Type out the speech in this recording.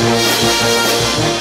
Música